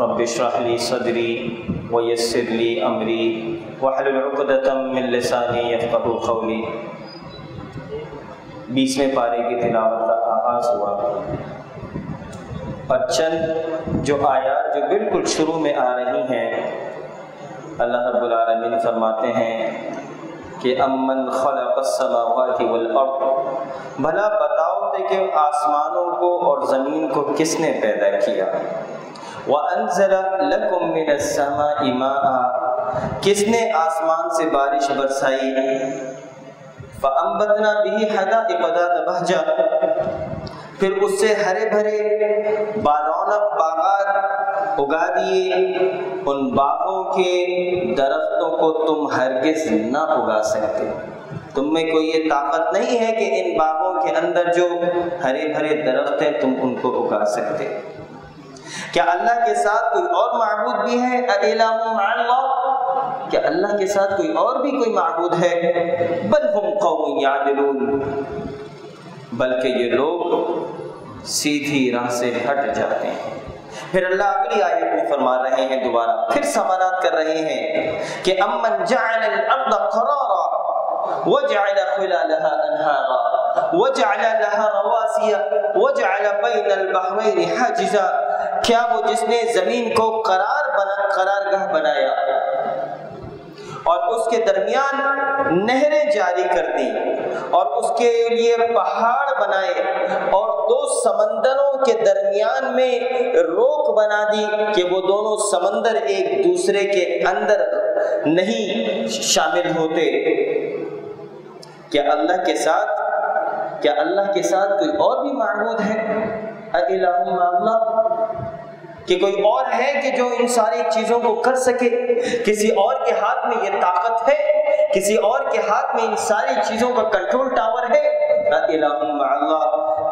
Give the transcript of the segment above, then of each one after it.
रबिशरहली सदरी वयसरली अमरी क़ौली बीसवें पारे की तिलावत का आगाज़ हुआ। और चंद जो आयात जो बिल्कुल शुरू में आ रही हैं, अल्लाह रब्बुल फरमाते हैं कि अमन खलक़स्समावाति वल अर्द। भला बताओ थे कि आसमानों को और ज़मीन को किसने पैदा किया? किसने आसमान से बारिश बरसाई? फ़अंबतना बिही हदाइक़ बहजा फिर उससे हरे भरे बारौनक उगा दिए। उन बागों के दरख्तों को तुम हरगिज ना उगा सकते। तुम में कोई ये ताकत नहीं है कि इन बागों के अंदर जो हरे भरे दरख्त हैं तुम उनको उगा सकते। क्या अल्लाह के साथ कोई और मबूद भी है? क्या अल्लाह के साथ कोई और भी कोई मबूद है? बल हम कौम बल्कि ये लोग सीधी राह से हट जाते हैं। फिर अल्लाह अगली आयत में फरमा रहे हैं दोबारा। फिर समानात कर रहे हैं कि अमन जअल अल-अर्द करारा वजअल खिलालहा अनहारा वजअल हाजिजा क्या वो जिसने ज़मीन को करार बना, करारगाह बनाया और उसके दरमियान नहरें जारी कर दी और उसके लिए पहाड़ बनाए और दो समंदरों के दरमियान में रोक बना दी कि वो दोनों समंदर एक दूसरे के अंदर नहीं शामिल होते। क्या अल्लाह के साथ, क्या अल्लाह के साथ कोई और भी मबूद है? कि कोई और है कि जो इन सारी चीज़ों को कर सके? किसी और के हाथ में ये ताकत है? किसी और के हाथ में इन सारी चीज़ों का कंट्रोल टावर है?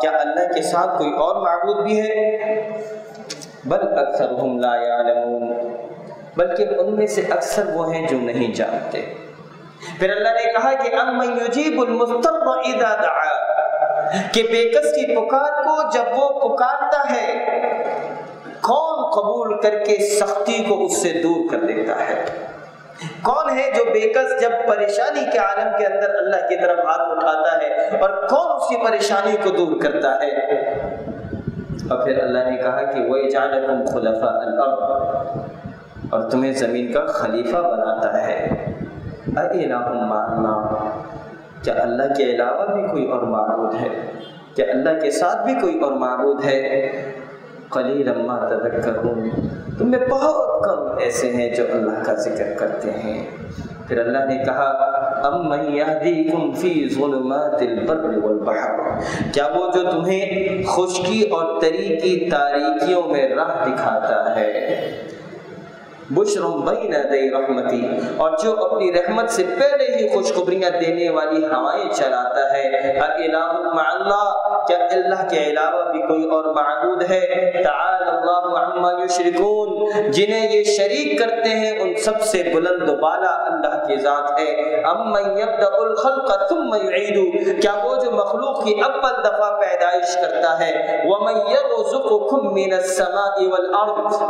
क्या अल्लाह के साथ कोई और मबूद भी है? बल अक्सर बल्कि उनमें से अक्सर वो हैं जो नहीं जानते। फिर अल्लाह ने कहा कि कि बेकस की पुकार को जब वो पुकारता है करके सख्ती को उससे दूर कर देता है। कौन है जो बेकस जब परेशानी के आलम के अंदर अल्लाह की तरफ़ हाथ उठाता है और कौन उसकी परेशानी को दूर करता है? और फिर अल्लाह ने कहा कि वह जानकुम खुलफा और तुम्हें ज़मीन का खलीफा बनाता है। क्या अल्लाह के अलावा भी कोई और मबूद है? क्या अल्लाह के साथ भी कोई और मबूद है? कली लम्मा तदक्करून तुम्हें बहुत कम ऐसे हैं जो अल्लाह का ज़िक्र करते हैं। फिर अल्लाह ने कहा क्या वो जो तुम्हें खुशकी और तरी की तारीकियों में राह दिखाता है? रहमती। और जो अपनी रहमत से पहले ही खुशखबरियाँ देने वाली हवाएँ चलाता है। क्या अल्लाह के अलावा भी कोई और मबूद है जिन्हें ये शरीक करते हैं, उन सबसे बुलंद बाला अल्लाह की ज़ात है। क्या वो जो मखलूक की अव्वल दफ़ा पैदाइश करता है?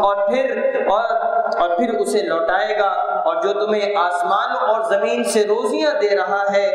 और फिर, और और फिर उसे लौटाएगा, और जो तुम्हें आसमान और ज़मीन से रोजियाँ दे रहा है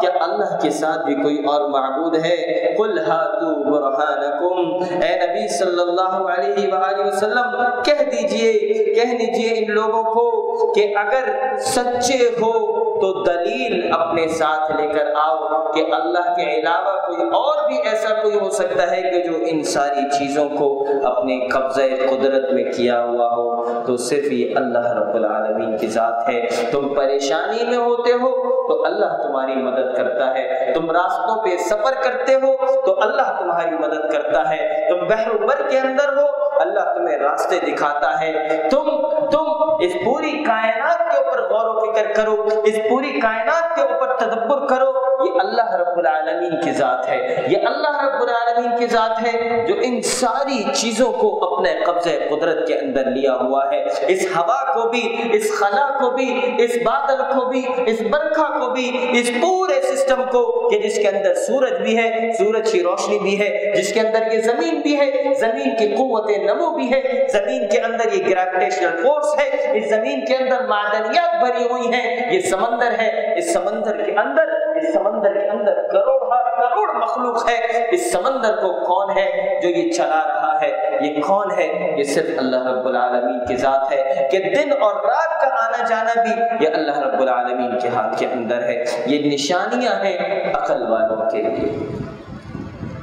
क्या अल्लाह के साथ भी कोई और मबूद है। कुल हातू बुरहानकुम। ए नबी सल्लल्लाहु अलैहि वसल्लम, कह दीजिए कह दीजिए इन लोगों को कि अगर सच्चे हो तो दलील अपने साथ लेकर आओ कि अल्लाह के अलावा कोई और भी ऐसा कोई हो सकता है कि जो इन सारी चीज़ों को अपने कब्ज़े कुदरत में किया हुआ हो। तो सिर्फ़ ये अल्लाह रब्बुल आलमीन की ज़ात है। तुम परेशानी में होते हो तो अल्लाह तुम्हारी मदद करता है। तुम रास्तों पे सफ़र करते हो तो अल्लाह तुम्हारी मदद करता है। तुम बहरुबर के अंदर हो, अल्लाह तुम्हें रास्ते दिखाता है। तुम तुम इस पूरी कायनात के ऊपर गौर व फ़िक्र करो, इस पूरी कायनात के ऊपर तदब्बर करो। ये अल्लाह रब्बुल आलमीन की ज़ात है। ये अल्लाह रब्बुल आलमीन की ज़ात है जो इन सारी चीज़ों को अपने कब्ज़े कुदरत के अंदर लिया हुआ है। इस हवा को भी, इस खला को भी, इस बादल को भी, इस बरखा को भी, इस पूरे सिस्टम को कि जिसके अंदर सूरज भी है, सूरज की रोशनी भी है, जिसके अंदर ये ज़मीन भी है, ज़मीन की कुत नमो भी है, ज़मीन के अंदर ये ग्रेविटेशनल फोर्स है, इस ज़मीन के अंदर मादनियात भरी हुई है, ये समंदर है। इस समंदर के अंदर, इस समंदर के अंदर करोड़ करोड़ मखलूक है। इस समंदर को कौन है जो ये चला रहा है? ये कौन है? ये सिर्फ़ अल्लाह रब्बुल आलमीन की ज़ात है कि दिन और रात का आना जाना भी ये अल्लाह रब्बुल आलमीन के हाथ के अंदर है। ये निशानियाँ हैं अकल वालों के लिए।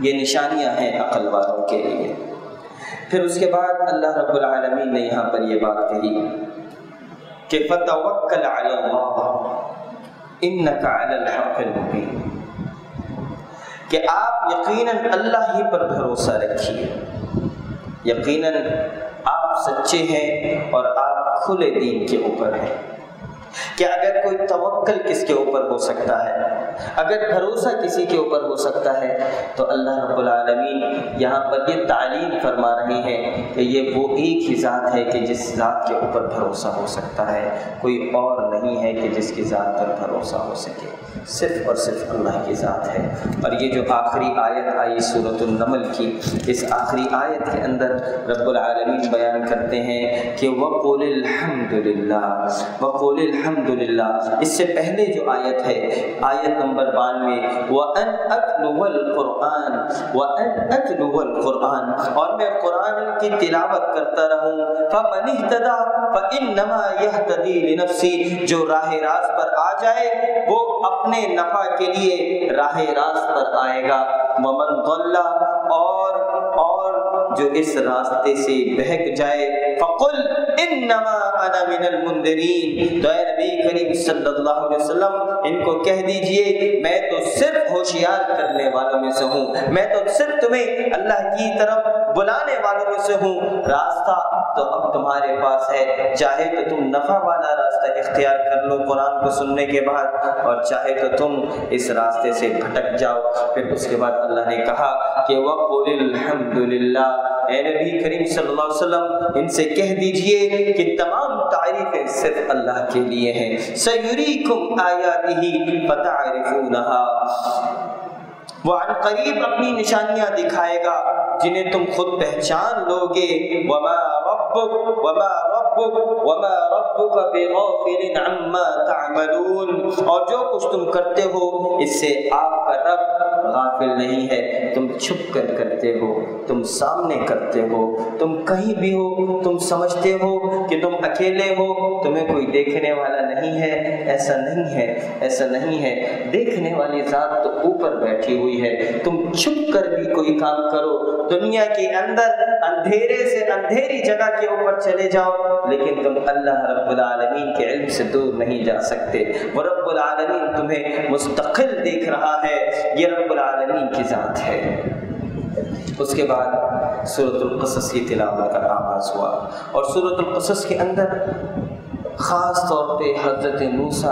ये निशानियाँ हैं अकल वालों के लिए। फिर उसके बाद अल्लाह रब्बुल आलमीन ने यहाँ पर ये बात कही कि फतवक्कल अल्लाह कि आप यकीनन अल्लाह ही पर भरोसा रखिए। यकीनन आप सच्चे हैं और आप खुले दीन के ऊपर हैं। कि अगर कोई तवक्ल किसके ऊपर हो सकता है, अगर भरोसा किसी के ऊपर हो सकता है तो अल्लाह रब्बुल आलमीन यहाँ पर ये तालीम फरमा रहे हैं कि ये वो एक ही ज़ात है कि जिस ज़ात के ऊपर भरोसा हो सकता है। कोई और नहीं है कि जिसकी ज़ात पर भरोसा हो सके। सिर्फ़ और सिर्फ़ अल्लाह की ज़ात है। और ये जो आखिरी आयत आई सूरतुलनमल की, इस आखिरी आयत के अंदर रब्बुल आलमीन बयान करते हैं कि वक़ोलहमदिल्ला वक़ोलहमदिल्ला इससे पहले जो आयत है, आयत नंबर बानवे कुरान और मैं कुरान की तिलावत करता रहूँ जो राह रास्त पर आ जाए, वो अपने नफा के लिए राह रास्त पर आएगा। ममन और और जो इस रास्ते से बहक जाए फकुल मुंदिरीन तो नबी करीम सल्लल्लाहु अलैहि वसल्लम इनको कह दीजिए मैं तो सिर्फ़ होशियार करने वालों में से हूँ। मैं तो सिर्फ़ तुम्हें अल्लाह की तरफ़ बुलाने वालों में से हूँ। रास्ता तो अब तुम्हारे पास है। चाहे तो तुम नफा वाला रास्ता इख्तियार कर लो कुरान को सुनने के बाद और चाहे तो तुम इस रास्ते से भटक जाओ। फिर उसके बाद अल्लाह ने कहा कि नबी करीम सल्लल्लाहु इनसे कह दीजिए कि तमाम तारीफें सिर्फ़ अल्लाह के लिए हैं। सयुरीकुम आयातिही फतारिफूनहा। वो अन करीब अपनी निशानियाँ दिखाएगा, जिन्हें तुम खुद पहचान लोगे। वमा रब्बुक वमा रब्बुक रब्बुक और जो कुछ तुम करते हो, इससे आपका रब गाफिल नहीं है। तुम छुप कर करते हो, तुम सामने करते हो, तुम कहीं भी हो, तुम समझते हो कि तुम अकेले हो, तुम्हें कोई देखने वाला नहीं है। ऐसा नहीं है, ऐसा नहीं है। देखने वाली जात तो ऊपर बैठी हुई है। तुम छुप कर भी कोई काम करो। दुनिया के अंदर अंधेरे से अंधेरी जगह के ऊपर चले जाओ, लेकिन तुम अल्लाह रब्बुल आलमीन के इल्म से दूर नहीं जा सकते। वो रब्बुल आलमीन तुम्हें मुस्तकिल देख रहा है। ये रब्बुल आलमीन की ज़ात है। उसके बाद सूरतुल की तिलावत का आगाज़ हुआ और सूरतुल के अंदर ख़ास तौर पे हज़रत मूसा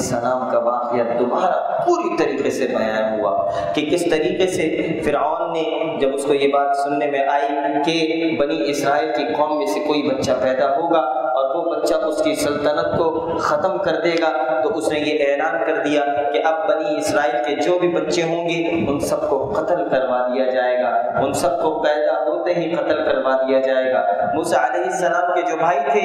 सलाम का वाक़ दोबारा पूरी तरीके से बयान हुआ कि किस तरीके से फ़िरौन ने, जब उसको ये बात सुनने में आई कि बनी इसराइल की कौम में से कोई बच्चा पैदा होगा और वो बच्चा उसकी सल्तनत को ख़त्म कर देगा तो उसने ये ऐलान कर दिया कि अब बनी इसराइल के जो भी बच्चे होंगे, उन सबको कत्ल करवा दिया जाएगा। उन सबको पैदा होते ही कत्ल करवा दिया जाएगा। मूसा सलाम के जो भाई थे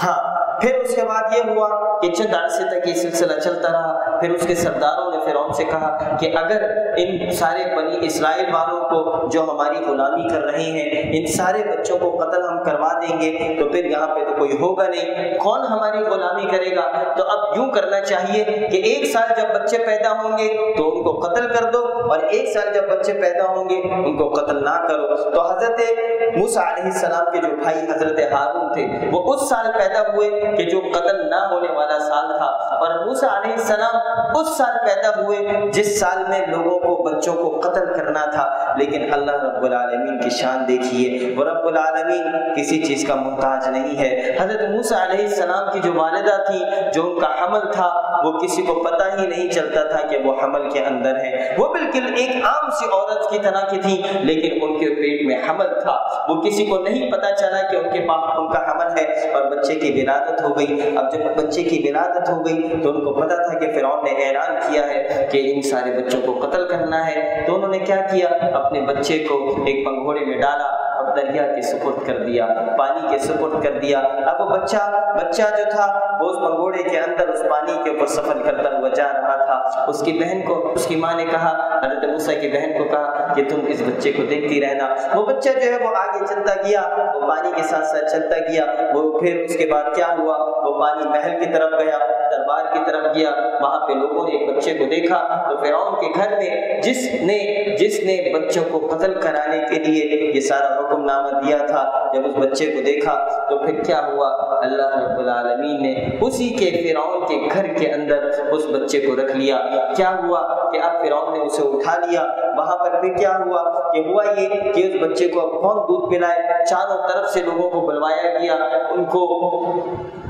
हाँ फिर उसके बाद ये हुआ कि चंद अरसे तक ये सिलसिला चलता रहा। फिर उसके सरदारों ने फिर से कहा कि अगर इन सारे बनी इसराइल वालों को जो हमारी गुलामी कर रहे हैं, इन सारे बच्चों को कत्ल हम करवा देंगे तो फिर यहाँ पे तो कोई होगा नहीं। कौन हमारी गुलामी करेगा? तो अब यूँ करना चाहिए कि एक साल जब बच्चे पैदा होंगे तो उनको कत्ल कर दो, और एक साल जब बच्चे पैदा होंगे, उनको कत्ल ना करो। तो हज़रत मूसा सलाम के जो भाई हज़रत हारून थे, वो उस साल पैदा हुए कि जो कत्ल ना होने वाला साल था। और मूसा सलाम उस साल पैदा हुए, जिस साल में लोगों को, बच्चों को कत्ल करना था, लेकिन अल्लाह रब्बुल आलमीन की शान देखिए। वो रब्बुल आलमीन किसी चीज़ का मोहताज नहीं है। हज़रत मूसा सलाम की जो वालदा थी, जो उनका हमल था, वो किसी को पता ही नहीं चलता था कि वो हमल के अंदर है। वो बिल्कुल एक आम सी औरत की तरह की थी, लेकिन उनके पेट में हमल था। वो किसी को नहीं पता चला कि उनके पास उनका हमल है, और बच्चे की विलादत हो गई। अब जब बच्चे की विलादत हो गई तो उनको पता था कि फिर ने ऐलान किया है। कि इन सारे बच्चों को कत्ल करना है। तो उन्होंने क्या किया? अपने बच्चे को एक पंघोड़े में डाला। दरिया के सुपुर्द कर दिया, पानी के सुपुर्द कर दिया। अब वो बच्चा बच्चा जो था, वो उस पंगोड़े के अंदर, उस पानी के ऊपर सफ़र करता हुआ जा रहा था। उसकी बहन को, उसकी माँ ने कहा, हज़रत मूसा की बहन को कहा कि तुम इस बच्चे को देखती रहना। वो बच्चा जो है, वो आगे चलता गया, वो पानी के साथ साथ चलता गया। वो फिर उसके बाद क्या हुआ? वो पानी महल की तरफ़ गया, दरबार की तरफ़ गया। वहाँ पे लोगों ने एक बच्चे को देखा तो फिर के घर में जिसने जिसने बच्चों को कत्ल कराने के लिए ये सारा हुक्मनामा दिया था, जब उस बच्चे को देखा तो फिर क्या हुआ? अल्लाह आलमीन ने उसी के फिर के घर के अंदर उस बच्चे को रख लिया। क्या हुआ कि अब फिर ने उसे उठा लिया। वहाँ पर फिर क्या हुआ कि हुआ ये कि उस बच्चे को अब कौन दूध पिलाए? चारों तरफ़ से लोगों को बुलवाया गया, उनको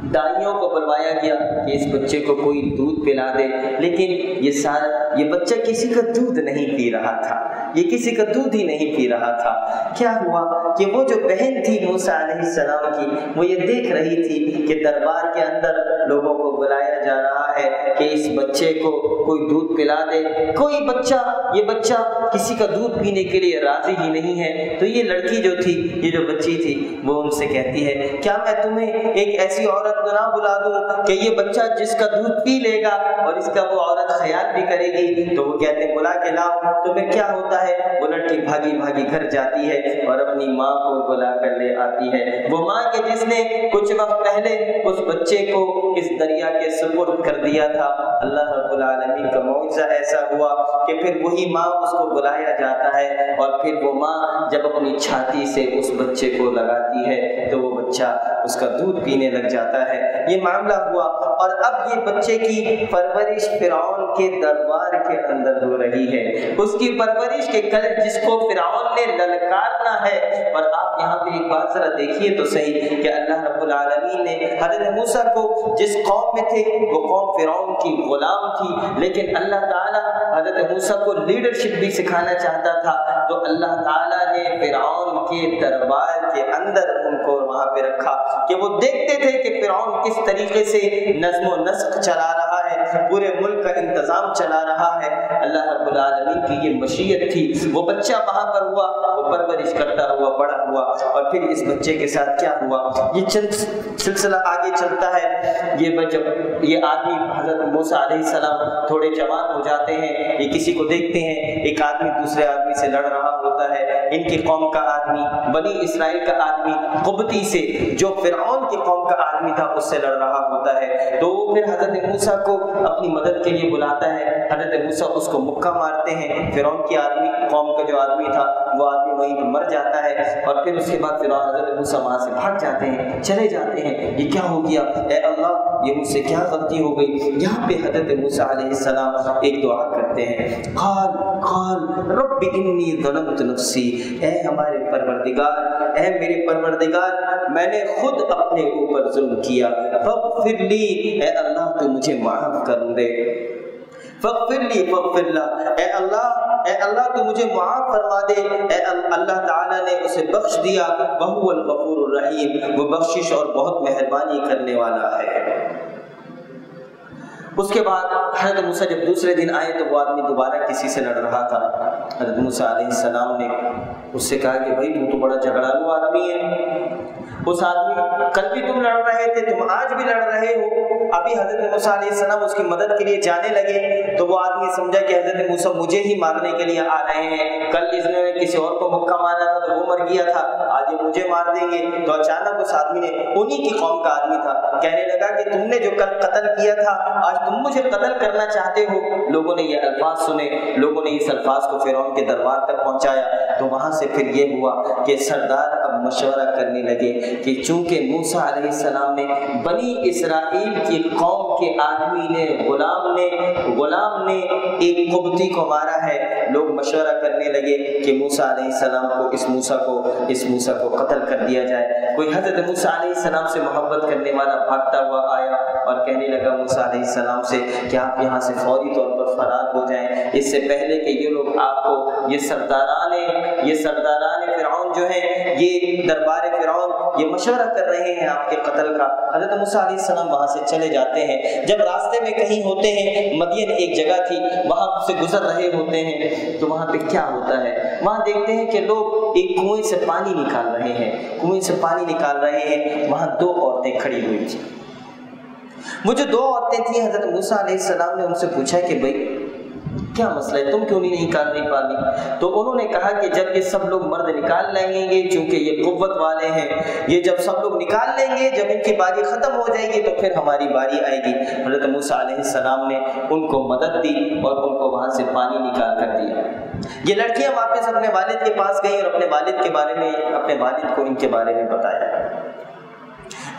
दाइयों को बुलवाया गया कि इस बच्चे को कोई दूध पिला दे। लेकिन ये सारा, ये बच्चा किसी का दूध नहीं पी रहा था। ये किसी का दूध ही नहीं पी रहा था। क्या हुआ कि वो जो बहन थी मूसा की, वो ये देख रही थी कि दरबार के अंदर लोगों को बुलाया जा रहा है कि इस बच्चे को कोई दूध पिला दे। कोई बच्चा, ये बच्चा किसी का दूध पीने के लिए राज़ी ही नहीं है। तो ये लड़की जो थी, ये जो बच्ची थी, वो उनसे कहती है, क्या मैं तुम्हें एक ऐसी औरत को ना बुला दूँ कि ये बच्चा जिसका दूध पी लेगा और इसका वो औरत ख्याल भी करेगी? तो वो कहते हैं, बुला के लाओ तो फिर क्या होता है? वो लड़की भागी भागी घर जाती है और अपनी माँ को बुला कर ले आती है। वो माँ के जिसने कुछ वक्त पहले उस बच्चे को इस दरिया के सुपुर्द कर दिया था। अल्लाह रब्बुल का मुआवजा ऐसा हुआ कि फिर वही माँ उसको बुलाया जाता है और फिर वो माँ जब अपनी छाती से उस बच्चे को लगाती है तो वो बच्चा उसका दूध पीने लग जाता है। ये मामला हुआ और अब ये बच्चे की परवरिश फिरौन के दरबार के अंदर हो रही है। उसकी परवरिश के कल जिसको फिरौन ने ललकारना है, और आप यहाँ पे एक बात जरा देखिए तो सही कि अल्लाह रब्बुल ने हज़रत मूसा को जिस कौम में थे, वो कौम फिरौन की गुलाम थी। लेकिन अल्लाह ताला हज़रत मूसा को लीडरशिप भी सिखाना चाहता था। तो अल्लाह ताला ने फिरौन के दरबार के अंदर उनको वहाँ पे रखा कि वो देखते थे कि फिरौन किस तरीके से नज्म नस्क चला रहा है, पूरे मुल्क का इंतज़ाम चला रहा है। अल्लाह रब्बुल आलमीन की ये मशीयत थी। वो बच्चा वहाँ पर हुआ, वो परवरिश करता हुआ, बड़ा हुआ और फिर इस बच्चे के साथ क्या हुआ? ये सिलसिला आगे चलता है। ये जब ये आदमी हज़रत मूसा सलाम थोड़े जवान हो जाते हैं, ये किसी को देखते हैं, एक आदमी दूसरे आदमी से लड़ रहा होता है। इनकी कौम का आदमी, बनी इसराइल का आदमी, कुबती से, जो फिर की कौम का आदमी था, उससे लड़ रहा होता है। तो फिर हज़रत मूसा को अपनी मदद के लिए बुलाता है। हज़रत मूसा उसको मुक्का मारते हैं। फिर की आदमी, कौम का जो आदमी था, वो आदमी वहीं मर जाता है। और फिर उसके बाद फिर हज़रत मूसा वहाँ से भाग जाते हैं, चले जाते हैं। ये क्या हो गया? अल्लाह, ये मुझसे क्या गलती हो गई? यहाँ पे हज़रत मूसा एक दुआ करते हैं। इन्नी ज़लमत नफ्सी ए हमारे परवरदिगार ए मेरे परवरदिगार, मैंने खुद अपने ऊपर जुल्म किया। फिर ली ए अल्लाह तो मुझे माफ़ कर दे। फ़िरली फ़िरला ए अल्लाह तो मुझे माफ़ फरमा दे। अल्लाह ताला ने उसे बख्श दिया। बहुल गफूर रहीम, वो बख्शिश और बहुत मेहरबानी करने वाला है। उसके बाद हज़रत मूसा जब दूसरे दिन आए तो वो आदमी दोबारा किसी से लड़ रहा था। हज़रत मूसा सलाम ने उससे कहा कि, भाई, तू तो बड़ा झगड़ालू आदमी है। उस आदमी, कल भी तुम लड़ रहे थे, तुम आज भी लड़ रहे हो। अभी हज़रत मूसा उसकी मदद के लिए जाने लगे तो वो आदमी समझा कि हज़रत मूसा मुझे ही मारने के लिए आ रहे हैं। कल इसने किसी और को मुक्का मारा था तो वो मर गया था। आज ये मुझे मार देंगे। तो अचानक उस आदमी ने, उन्हीं की कौम का आदमी था। कहने लगा कि तुमने जो कल कत्ल किया था, आज तुम मुझे कत्ल करना चाहते हो। लोगों ने ये अल्फाज सुने, लोगों ने इस अल्फाज को फिर के दरबार तक पहुँचाया। तो वहाँ से फिर ये हुआ कि सरदार अब मशवरा करने लगे। कि चूँकि मूसा सलाम ने बनी इसराइल की कौम के आदमी ने, गुलाम ने गुलाम ने एक कुबती को मारा है। लोग मशवरा करने लगे कि मूसा सलाम को इस मूसा को, इस मूसा को कत्ल कर दिया जाए। कोई हज़रत मूसा सलाम से मोहब्बत करने वाला भागता हुआ आया और कहने लगा, मूसा सलाम से कि आप यहाँ से फौरी तौर पर फरार हो जाएँ? इससे पहले कि ये लोग आपको, ये सरदारान ये सरदारान फ़िरौन जो है, ये दरबार फ़िरौन ये मशवरा कर रहे हैं आपके कत्ल का। हज़रत मूसा सलाम वहाँ से चले जाते हैं। जब रास्ते में कहीं होते हैं मदियन एक जगह थी, वहाँ से गुजर रहे होते हैं तो वहाँ पे क्या होता है? वहाँ देखते हैं कि लोग एक कुएँ से पानी निकाल रहे हैं। कुएँ से पानी निकाल रहे हैं, वहाँ दो औरतें खड़ी हुई थी। वो जो दो औरतें थी, हज़रत मूसा सलाम ने उनसे पूछा कि, भाई क्या मसला है? तुम क्यों नहीं निकाल नहीं पा रही तो उन्होंने कहा कि जब ये सब लोग मर्द निकाल लेंगे क्योंकि ये कुत वाले हैं, ये जब सब लोग निकाल लेंगे, जब इनकी बारी ख़त्म हो जाएगी तो फिर हमारी बारी आएगी। हज़रत मूसा सलाम ने उनको मदद दी और उनको वहाँ से पानी निकाल कर दिया। ये लड़कियाँ वापस अपने वालिद के पास गई और अपने वालिद के बारे में, अपने वालिद को इनके बारे में बताया।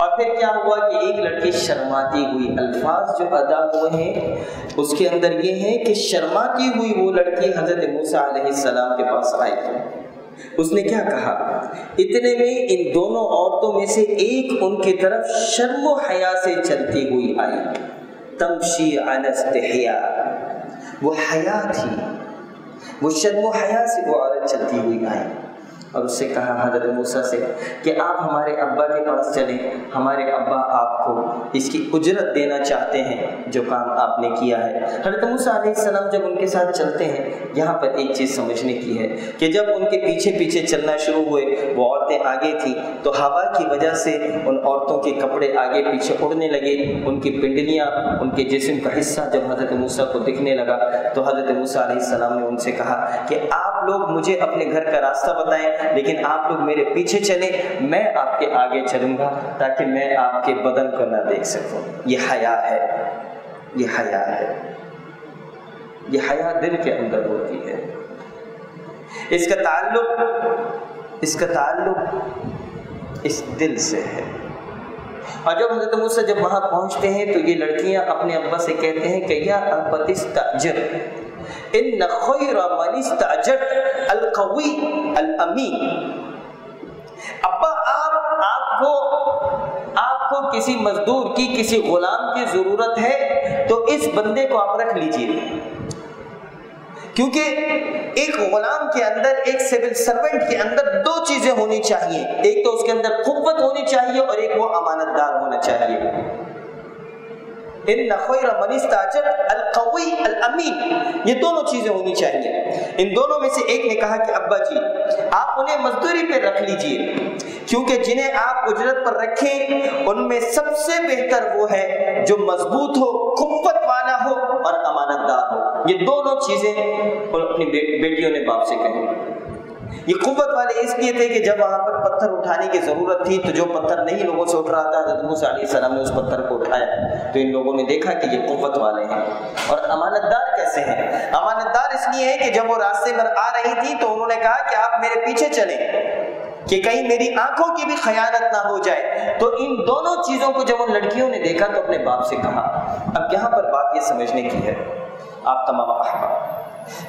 और फिर क्या हुआ कि एक लड़की शर्माती हुई, अल्फाज जो अदा हुए हैं, उसके अंदर ये है कि शर्माती हुई वो लड़की हज़रत मूसा सलाम के पास आई। उसने क्या कहा? इतने में इन दोनों औरतों में से एक उनकी तरफ़ शर्म हया से चलती हुई आई। तमशी अनस्तहिया वो हया थी। वो शर्म हया से वो औरत चलती हुई आई। और उससे कहा हज़रत मूसा से कि आप हमारे अब्बा के पास चलें। हमारे अब्बा आपको इसकी उजरत देना चाहते हैं, जो काम आपने किया है। हज़रत मूसा सलाम जब उनके साथ चलते हैं, यहाँ पर एक चीज़ समझने की है कि जब उनके पीछे पीछे चलना शुरू हुए, वो औरतें आगे थी तो हवा की वजह से उन औरतों के कपड़े आगे पीछे उड़ने लगे, उनकी पिंडलियाँ, उनके जिसम का हिस्सा जब हज़रत मूसा को दिखने लगा तो हज़रत मूसा सलाम ने उनसे कहा कि आप लोग मुझे अपने घर का रास्ता बताएँ लेकिन आप लोग मेरे पीछे चले, मैं आपके आगे चलूँगा ताकि मैं आपके बदन को ना देख सकूँ। ये हया है ये हया है। ये हया दिल के अंदर होती है। इसका ताल्लुक इसका ताल्लुक इस दिल से है। और जब हज़रत मूसा जब वहाँ पहुँचते हैं तो ये लड़कियाँ अपने अब्बा से कहते हैं कि, या अबतिस्ताजर किसी मजदूर की, किसी गुलाम की ज़रूरत है तो इस बंदे को आप रख लीजिए। क्योंकि एक गुलाम के अंदर, एक सिविल सर्वेंट के अंदर दो चीज़ें होनी चाहिए। एक तो उसके अंदर कुत होनी चाहिए और एक वो अमानतदार होना चाहिए। इन अमीन ये दोनों चीज़ें होनी चाहिए। इन दोनों में से एक ने कहा कि, अब्बा जी, आप उन्हें मजदूरी पे रख लीजिए, क्योंकि जिन्हें आप उजरत पर रखें, उनमें सबसे बेहतर वो है जो मज़बूत हो कुत वाला हो और अमानतदार हो। ये दोनों चीज़ें अपनी बेटियों ने बाप से कही। ये कुत वाले इसलिए थे कि जब वहाँ पर पत्थर उठाने की ज़रूरत थी तो जो पत्थर नहीं लोगों से उठ रहा था, हज़रत मूसा सलाम ने उस पत्थर को उठाया। तो इन लोगों ने देखा कि ये कुत वाले हैं। और अमानतदार कैसे हैं? अमानतदार इसलिए है कि जब वो रास्ते में आ रही थी तो उन्होंने कहा कि आप मेरे पीछे चले, कि कहीं मेरी आँखों की भी खयानत ना हो जाए। तो इन दोनों चीज़ों को जब उन लड़कियों ने देखा तो अपने बाप से कहा, अब यहाँ पर बात ये समझने की है। आप तमाम अहबाब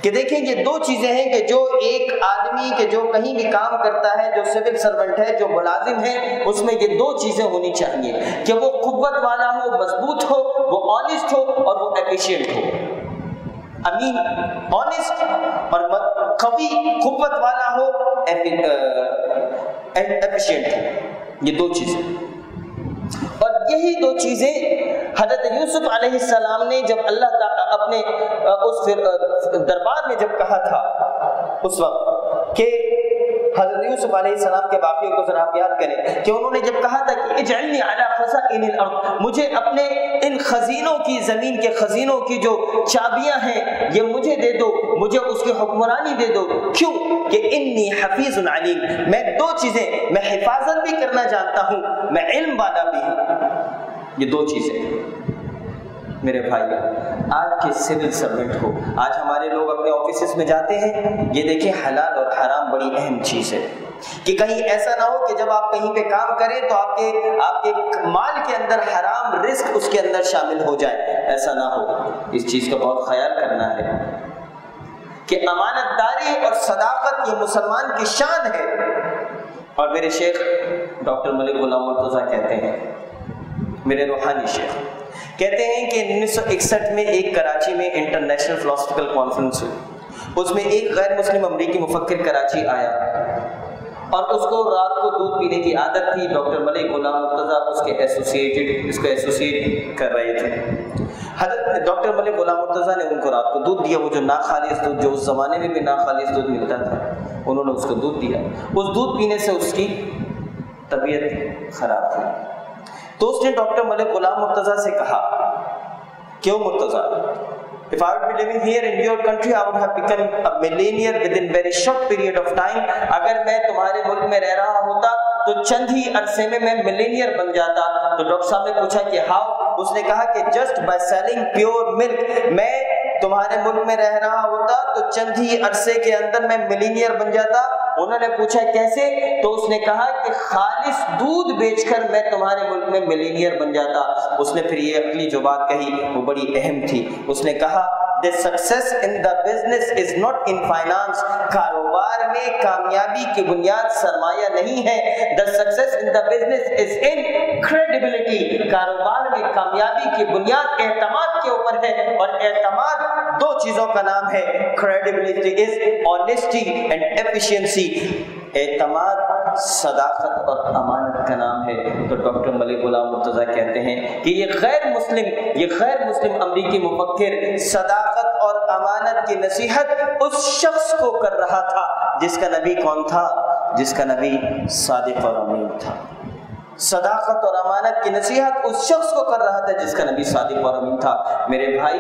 कि देखिए ये दो चीज़ें हैं कि जो एक आदमी के जो कहीं भी काम करता है, जो सिविल सर्वेंट है, जो मुलाजिम है, उसमें ये दो चीज़ें होनी चाहिए। कि वो कुत वाला हो, मज़बूत हो, वो ऑनेस्ट हो और वो एफिशिएंट हो। अमीन ऑनेस्ट और कवि कुत वाला हो एफिशिएंट हो। ये दो चीज़ें। और यही दो चीज़ें हज़रत यूसुफ सलाम ने जब अल्लाह अपने उस दरबार में जब कहा था, उस वक्त, कि हज़रत यूसुफ सलाम के वाक्यों को जरा आप याद करें, कि उन्होंने जब कहा था कि इजअलनी अला खज़ाइन अर्द, मुझे अपने इन खजीनों की ज़मीन के खजीनों की जो चाबियाँ हैं, ये मुझे दे दो, मुझे उसकी हुक्मरानी दे दो। क्यों? कि इन्नी हफीज अलीम, मैं दो चीज़ें, मैं हिफाजत भी करना जानता हूँ, मैं इल्म वाला भी हूँ। ये दो चीज़ें। मेरे भाई, आज के सिविल सर्वेंट को, आज हमारे लोग अपने ऑफ़िस में जाते हैं। ये देखिए, हलाल और हराम बड़ी अहम चीज़ है। कि कहीं ऐसा ना हो कि जब आप कहीं पे काम करें तो आपके आपके माल के अंदर हराम रिस्क उसके अंदर शामिल हो जाए। ऐसा ना हो। इस चीज़ का बहुत ख्याल करना है। कि अमानतदारी और सदाकत ये मुसलमान की शान है। और मेरे शेख डॉक्टर मलिक गुलाम मुर्तज़ा कहते हैं मेरे रूहानी शेख। कहते हैं कि 1961 में एक कराची में इंटरनेशनल फिलोसफिकल कॉन्फ्रेंस हुई। उसमें एक गैर मुस्लिम अमरीकी मुफक्र कराची आया। और उसको रात को दूध पीने की आदत थी, डॉक्टर मलिक गुलाम मुर्तज़ा उसके एसोसिएटेड इसको एसोसिएट कर रहे थे। हज़रत डॉक्टर मलिक गुलाम मुर्तज़ा ने उनको रात को दूध दिया। वो जो ना खालिश दूध, जो उस ज़माने में भी ना खालिश दूध मिलता था, उन्होंने उसको दूध दिया। उस दूध पीने से उसकी तबीयत खराब हुई तो उसने डॉक्टर मलिक गुलाम मुर्तज़ा से कहा क्यों Murtaza? If I would be living here in your country, I would have become a millionaire within very short period of time. अगर मैं तुम्हारे मुल्क में रह रहा होता तो चंद ही अरसे में मैं मिलेनियर बन जाता. तो डॉक्टर साहब ने पूछा कि हाउ? उसने कहा कि just by selling pure milk मैं तुम्हारे मुल्क में रह रहा होता तो चंद ही अरसे के अंदर मैं मिलीनियर बन जाता। उन्होंने पूछा, कैसे? तो उसने कहा कि खालिश दूध बेचकर मैं तुम्हारे मुल्क में मिलीनियर बन जाता। उसने फिर ये अपनी जो बात कही, वो बड़ी अहम थी। उसने कहा the success in the business is not in finance कारोबार में कामयाबी की बुनियाद सरमाया नहीं है. The success in the business is in credibility कारोबार में कामयाबी की बुनियाद एतमाद के ऊपर है और एतमाद दो चीज़ों का नाम है. Credibility is honesty and efficiency एतमाद सदाकत और अमानत का नाम है तो डॉक्टर मलिक गुलाम मुर्तज़ा कहते हैं कि ये गैर मुस्लिम, ये गैर मुस्लिम अमरीकी मुफक्र सदाकत और अमानत की नसीहत उस शख्स को कर रहा था, जिसका नबी कौन था? जिसका नबी सादिक और अमीन था। सदाकत और अमानत की नसीहत उस शख्स को कर रहा था, जिसका नबी सादिक और अमीन था। मेरे भाई,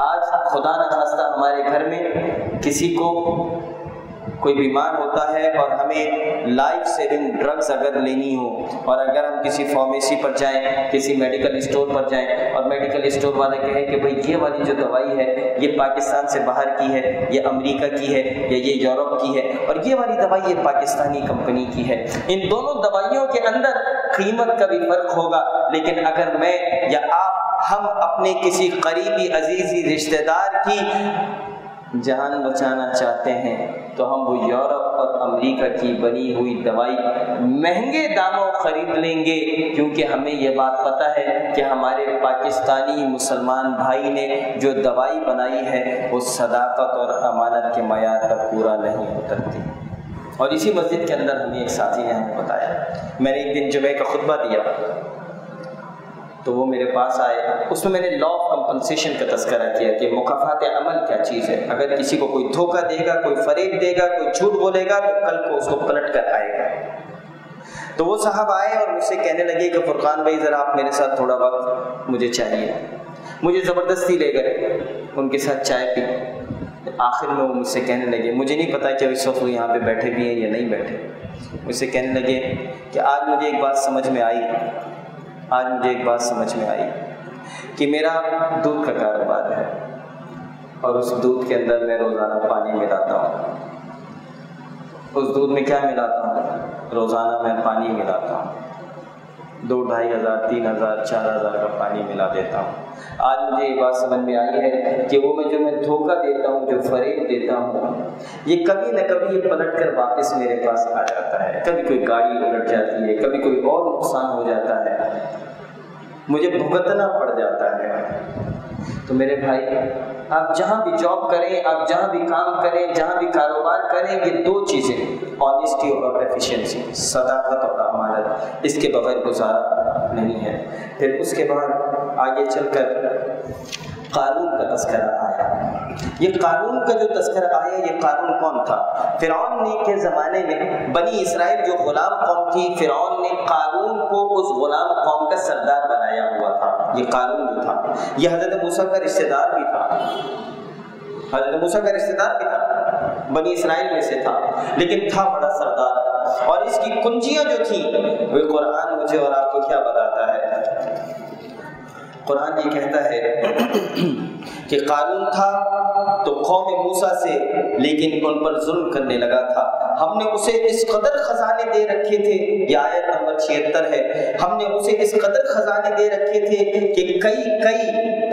आज खुदा न खास्ता हमारे घर में किसी को कोई बीमार होता है और हमें लाइफ सेविंग ड्रग्स अगर लेनी हो, और अगर हम किसी फार्मेसी पर जाएँ, किसी मेडिकल स्टोर पर जाएँ, और मेडिकल स्टोर वाले कहें कि भाई, ये वाली जो दवाई है, ये पाकिस्तान से बाहर की है, ये अमेरिका की है, या ये यूरोप की है, और ये वाली दवाई ये पाकिस्तानी कंपनी की है। इन दोनों दवाइयों के अंदर कीमत का भी फ़र्क होगा, लेकिन अगर मैं या आप, हम अपने किसी करीबी, अजीजी रिश्तेदार की जान बचाना चाहते हैं तो हम वो यूरोप और अमेरिका की बनी हुई दवाई महँगे दामों खरीद लेंगे, क्योंकि हमें ये बात पता है कि हमारे पाकिस्तानी मुसलमान भाई ने जो दवाई बनाई है, वो सदाकत और अमानत के मैार पर पूरा नहीं उतरती। और इसी मस्जिद के अंदर हमें एक साथी ने हमें बताया। मैंने एक दिन जुमे का खुतबा दिया। तो वो मेरे पास आए। उसमें मैंने लॉ ऑफ़ कंपनसेशन का तस्करा किया कि मुकाफात अमल क्या चीज़ है। अगर किसी को कोई धोखा देगा, कोई फरेब देगा, कोई झूठ बोलेगा तो कल को उसको पलट कर आएगा। तो वो साहब आए और मुझसे कहने लगे कि, फुरकान भाई, ज़रा आप मेरे साथ थोड़ा वक्त मुझे चाहिए। मुझे ज़बरदस्ती ले गए। उनके साथ चाय पी। आखिर में वो मुझसे कहने लगे, मुझे नहीं पता कि इस वक्त वो यहाँ पे बैठे भी हैं या नहीं बैठे। मुझसे कहने लगे कि, आज मुझे एक बात समझ में आई। आज मुझे एक बात समझ में आई कि मेरा दूध का कारोबार है। और उस दूध के अंदर मैं रोज़ाना पानी मिलाता हूँ। उस दूध में क्या मिलाता हूँ? रोज़ाना मैं पानी मिलाता हूँ। दो ढाई हज़ार, तीन हज़ार, चार हज़ार का पानी मिला देता हूँ। आज मुझे ये बात समझ में आई है कि वो मैं जो मैं धोखा देता हूँ, जो फरेब देता हूँ, ये कभी न कभी ये पलट कर वापस मेरे पास आ जाता है। कभी कोई गाड़ी उलट जाती है, कभी कोई और नुकसान हो जाता है। मुझे भुगतना पड़ जाता है। तो मेरे भाई, आप जहाँ भी जॉब करें, आप जहाँ भी काम करें, जहाँ भी कारोबार करें, ये दो चीज़ें ऑनेस्टी और एफिशिएंसी सदाकत और अमानत, इसके बगैर गुजारा नहीं है। फिर उसके बाद आगे चलकर कानून का तस्करा आया। ये कानून का जो तस्करा आया, ये कानून कौन था? फिर ने के ज़माने में बनी इसराइल जो गुलाम कौम थी फिर ने कानून को उस गुलाम कौम का सरदार बनाया हुआ था। ये कानून जो था। ये हज़रत मूसा का रिश्तेदार भी था। हज़रत मूसा का रिश्तेदार भी था। बनी इसराइल में से था। लेकिन था बड़ा सरदार। और इसकी कुंजियाँ जो थी, वे कुरान मुझे और आपको क्या बताता है? कुरान ये कहता है कि कानून था तो कौम मूसा से, लेकिन उन पर जुल्म करने लगा था। हमने उसे इस कदर खजाने दे रखे थे आयत नंबर छिहत्तर है। हमने उसे इस कदर खजाने दे रखे थे कि कई कई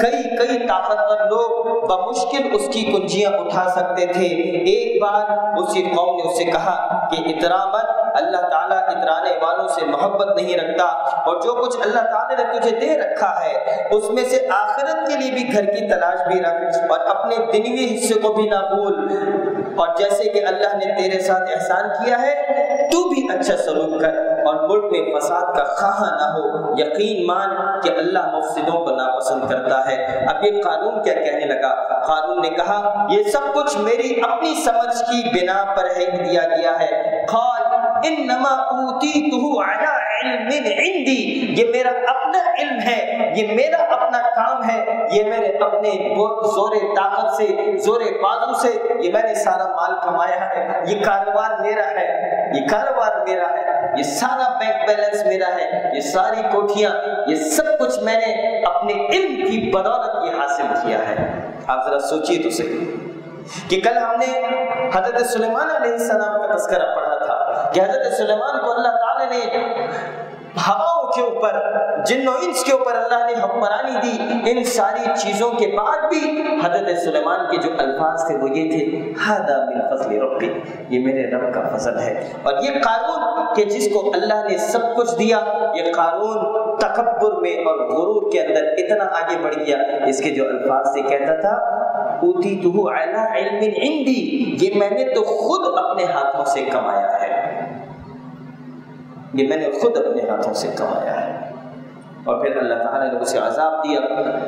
कई कई ताकतवर लोग बमुश्किल उसकी कुंजियाँ उठा सकते थे। एक बार उसी कौम ने उसे कहा कि इतरा मत अल्लाह ताला इतराने वालों से मोहब्बत नहीं रखता और जो कुछ अल्लाह ताला ने तुझे दे रखा है, उसमें से आखिरत के लिए भी घर की तलाश भी रख और अपने दिनवी हिस्से को भी ना भूल। और जैसे कि अल्लाह ने तेरे साथ एहसान किया है, तू भी अच्छा सलूक कर और मुल्क में फसाद का खाहा ना हो। यकीन मान कि अल्लाह मुफसिदों को नापसंद करता है। अब ये कानून क्या कहने लगा? कानून ने कहा, ये सब कुछ मेरी अपनी समझ की बिना पर है दिया गया है। खाल ये मेरा अपना इल्म है, ये मेरा अपना काम है, ये मेरे अपने जोरे ताकत से, जोरे बाजू से, ये मैंने सारा माल कमाया है, ये कारोबार मेरा है, ये कारोबार मेरा है, ये सारा बैंक बैलेंस मेरा है, ये सारी कोठियाँ, ये सब कुछ मैंने अपने इल्म की बदौलत ये हासिल किया है। आप जरा सोचिए तो सही कि कल हमने हज़रत सुलेमान सलाम का तस्करा पढ़ा कि हज़रत सुलेमान को अल्लाह ताला ने हवाओं के ऊपर, जिन्नो इंस के ऊपर अल्लाह ने हुक्मरानी दी, इन सारी चीज़ों के बाद भी हज़रत सुलेमान के जो अल्फाज थे वो ये थे, हादा मिन फजल रब्बी ये मेरे रब का फजल है। और ये कानून के जिसको अल्लाह ने सब कुछ दिया, ये कानून तकबर में और गुरूर के अंदर इतना आगे बढ़ गया। इसके जो अल्फाज से कहता था उती तुहु अला इल्मिन इंदी ये मैंने तो खुद अपने हाथों से कमाया है। ये मैंने खुद अपने हाथों से कमाया है। और फिर अल्लाह ताला ने उसे आज़ाब दिया।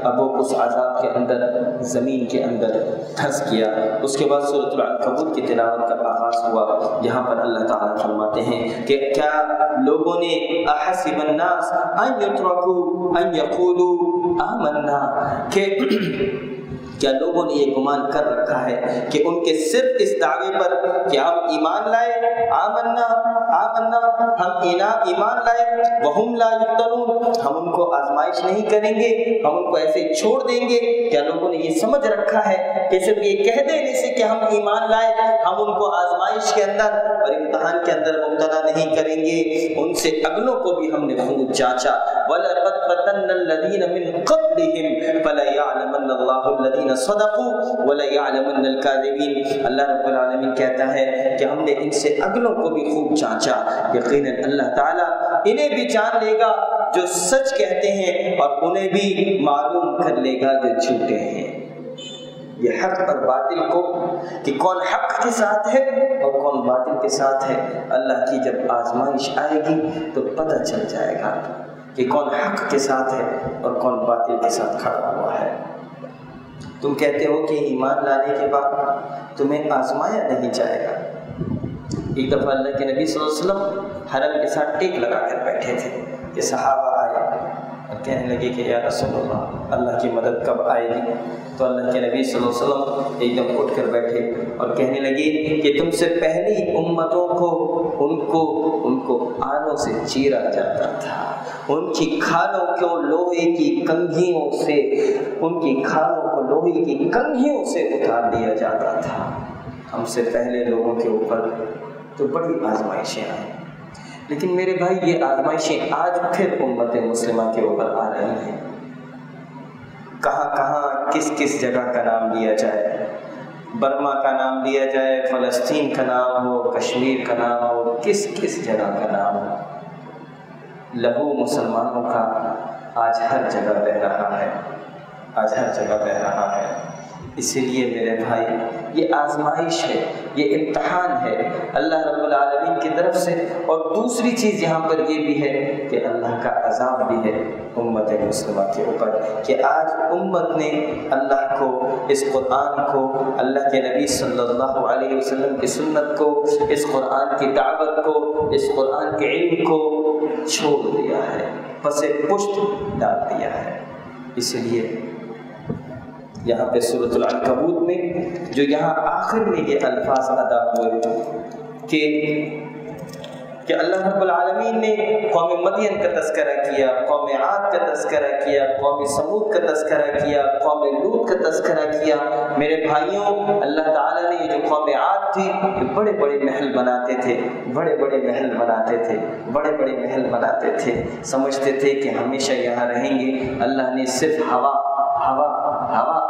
अब वो उस आज़ाब के अंदर, ज़मीन के अंदर धंस गया उसके बाद सूरतबूत की तिलावत का आगाज़ हुआ। जहाँ पर अल्लाह ताला फरमाते हैं कि क्या लोगों ने अहसिबन्नास के क्या लोगों ने ये गुमान कर रखा है कि उनके सिर्फ़ इस दावे पर कि हम ईमान लाए, आमन्ना आमन्ना, हम इना, ईमान लाए वहुम ला हम उनको आजमाइश नहीं करेंगे, हम उनको ऐसे छोड़ देंगे क्या लोगों ने ये समझ रखा है कि सिर्फ़ ये कह देने से कि हम ईमान लाए, हम उनको आजमाइश के अंदर और इम्तहान के अंदर मुबतला नहीं करेंगे। उनसे अगलों को भी हमने खूब जांचा। वलक़द फतन्नल लदीन मिन क़ब्लिहिम फला यअलमन्नल्लाहु लदीन सदकू वला यअलमन्नल काज़िबीन अल्लाह रब्बुल आलमीन कहता है कि हमने इनसे अगलों को भी खूब जांचा। यकीनन अल्लाह ताला इन्हें भी जान लेगा जो सच कहते हैं और उन्हें भी मालूम कर लेगा जो झूठे हैं। ये हक और बातिल को कि कौन हक के साथ है और कौन बातिल के साथ है। अल्लाह की जब आजमाइश आएगी तो पता चल जाएगा कि कौन हक के साथ है और कौन बातिल के साथ खड़ा हुआ है। तुम कहते हो कि ईमान लाने के बाद तुम्हें आजमाया नहीं जाएगा। एक दफ़ा अल्लाह के नबी वसल्लम हरम के साथ टेक लगा कर बैठे थे। कि सहाबा आए और कहने लगे कि, या रसूल अल्लाह की मदद कब आएगी? तो अल्लाह के नबी वसल्लम एकदम उठ कर बैठे और कहने लगे कि, तुमसे पहली उम्मतों को, उनको उनको आनों से चीरा जाता था। उनकी खालों को लोहे की कंघियों से, उनकी खालों को लोहे की कंघियों से उतार दिया जाता था। हमसे पहले लोगों के ऊपर तो बड़ी आजमाइशें आई लेकिन मेरे भाई, ये आजमाइशें आज फिर उम्मत मुस्लिमा के ऊपर आ रही हैं। कहाँ कहाँ किस किस जगह का नाम लिया जाए? बर्मा का नाम लिया जाए, फ़लस्तीन का नाम हो, कश्मीर का नाम हो किस किस जगह का नाम हो? लहू मुसलमानों का आज हर जगह बह रहा है। आज हर जगह बह रहा है। इसीलिए मेरे भाई, ये आजमाइश है। ये इम्तहान है अल्लाह रब्बुल आलमीन की तरफ़ से। और दूसरी चीज़ यहाँ पर ये भी है कि अल्लाह का अजाब भी है उम्मत मुस्लिमा के ऊपर कि आज उम्मत ने अल्लाह को, इस कुरान को, अल्लाह के नबी सल्लल्लाहु अलैहि वसल्लम की सुन्नत को, इस कुरान की दावत को, इस कुरान के इल्म को छोड़ दिया है पसे पुष्ट डाल दिया है। इसलिए यहाँ पे सूरतबूत में, जो यहाँ आखिर में ये अल्फाज अदा हुए कि कि अल्लाह रब्बुल ने कौम मदियन का तस्करा किया, कौम आद का तस्करा किया, कौम समूद का तस्करा किया, कौम लूत का तस्करा किया। मेरे भाइयों, अल्लाह ताला ने जो कौम आद थी, ये बड़े बड़े महल बनाते थे बड़े बड़े महल बनाते थे बड़े बड़े महल बनाते थे। समझते थे कि हमेशा यहाँ रहेंगे। अल्लाह ने सिर्फ़ हवा हवा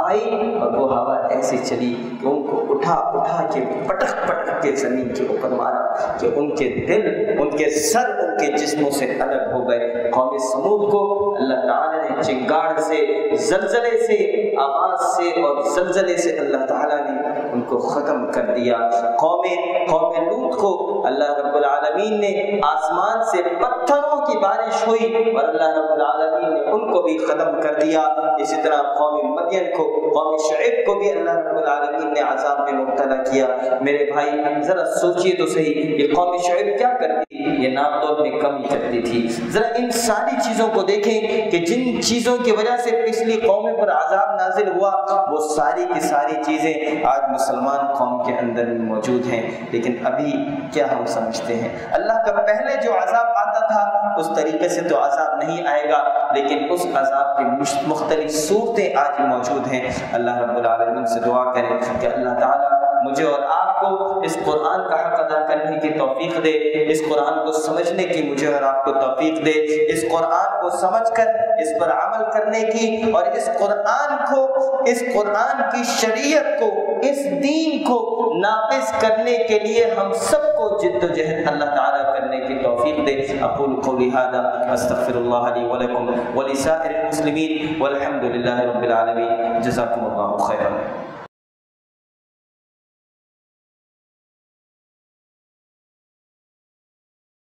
आई और वो हवा ऐसी चली कि उनको उठा उठा के पटक पटक के ज़मीन के ऊपर मारा कि उनके दिल, उनके सर, उनके जिस्मों से अलग हो गए। कौम समूह को अल्लाह ताला ने चिंगाड़ से, जलजले से, आवाज़ से और जलजले से अल्लाह ताला ने उनको ख़त्म कर दिया। कौम कौम लूत को अल्लाह रब्बुल आलमीन ने आसमान से पत्थरों की बारिश हुई और अल्लाह रब्बुल आलमीन ने उनको भी ख़त्म कर दिया। इसी तरह कौम मदियन को, कौम शुएब को भी अल्लाह रब्बुल आलमीन ने अजाब में मुब्तला किया। मेरे भाई, ज़रा सोचिए तो सही, ये कौम शुएब क्या करती? ये नाम तौर में कमी करती थी। ज़रा इन सारी चीज़ों को देखें कि जिन चीज़ों की वजह से पिछली कौमें पर अजाब नाजिल हुआ, वो सारी की सारी चीज़ें आज मुसलमान कौम के अंदर में मौजूद हैं। लेकिन अभी क्या हम समझते हैं? अल्लाह का पहले जो आजाब आता था, उस तरीके से तो आजाब नहीं आएगा, लेकिन उस अजाब की मुख्तलिफ़ सूरतें आज मौजूद हैं। अल्लाह रब्बुल से दुआ करें कि अल्लाह ताला मुझे और आपको इस कुरान का हक अदा करने की तौफीक दे, इस कुरान को समझने की मुझे और आपको तौफीक दे, इस कुरान को समझकर इस पर अमल करने की और इस कुरान को, इस कुरान की शरीयत को, इस दीन को नाफिज करने के लिए हम सबको जिद्दोजहद अल्लाह ताला करने की तौफीक दे। अकुल कौली हादा, अस्तगफिरुल्लाह ली व लकुम व लिसाइरिल मुस्लिमीन, वल्हम्दुलिल्लाहि रब्बिल आलमीन। जज़ाकुमुल्लाहु खैरन।